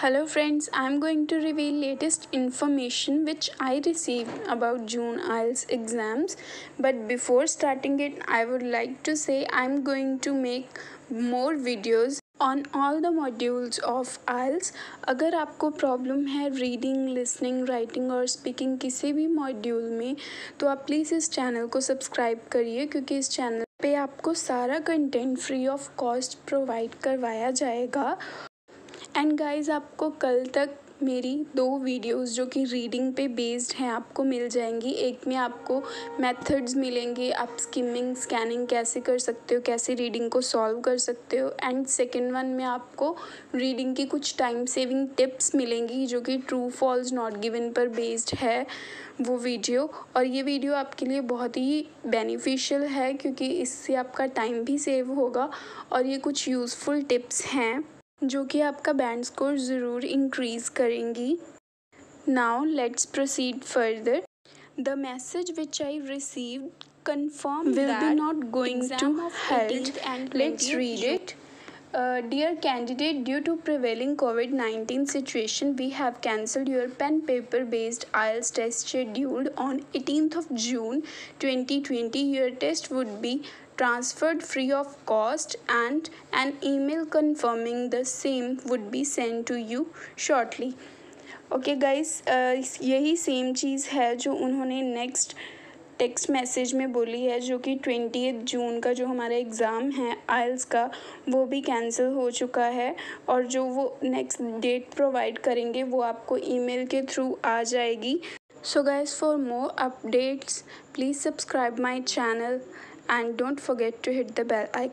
Hello friends, I am going to reveal latest information which I received about June IELTS exams. But before starting it, I would like to say I am going to make more videos on all the modules of IELTS अगर आपको problem है reading listening writing और speaking किसी भी module में तो आप please इस चैनल को सब्सक्राइब करिए क्योंकि इस चैनल पे आपको सारा content free of cost provide करवाया जाएगा एंड गाइस आपको कल तक मेरी दो वीडियोस जो कि रीडिंग पे बेस्ड हैं, आपको मिल जाएँगी। एक में आपको मेथड्स मिलेंगे, आप स्किमिंग स्कैनिंग कैसे कर सकते हो, कैसे रीडिंग को सॉल्व कर सकते हो। एंड सेकेंड वन में आपको रीडिंग की कुछ टाइम सेविंग टिप्स मिलेंगी, जो कि ट्रू फॉल्स नॉट गिवन पर बेस्ड है वो वीडियो और ये वीडियो आपके लिए बहुत ही बेनिफिशियल है, क्योंकि इससे आपका टाइम भी सेव होगा। और ये कुछ यूज़फुल टिप्स हैं। जो कि आपका बैंड स्कोर ज़रूर इंक्रीज़ करेंगी। Now let's proceed further the message which I receive confirm will be not going to held and let's read it. uh, dear candidate due to prevailing covid-19 situation we have cancelled your pen paper based ielts test scheduled on 18th of june 2020 your test would be transferred free of cost and an email confirming the same would be sent to you shortly okay guys यही same चीज़ है जो उन्होंने next text message में बोली है जो कि twenty June का जो हमारा एग्ज़ाम है आइल्स का, वो भी कैंसिल हो चुका है और जो वो नेक्स्ट डेट प्रोवाइड करेंगे, वो आपको ईमेल के थ्रू आ जाएगी। So guys for more updates please subscribe my channel and don't forget to hit the bell icon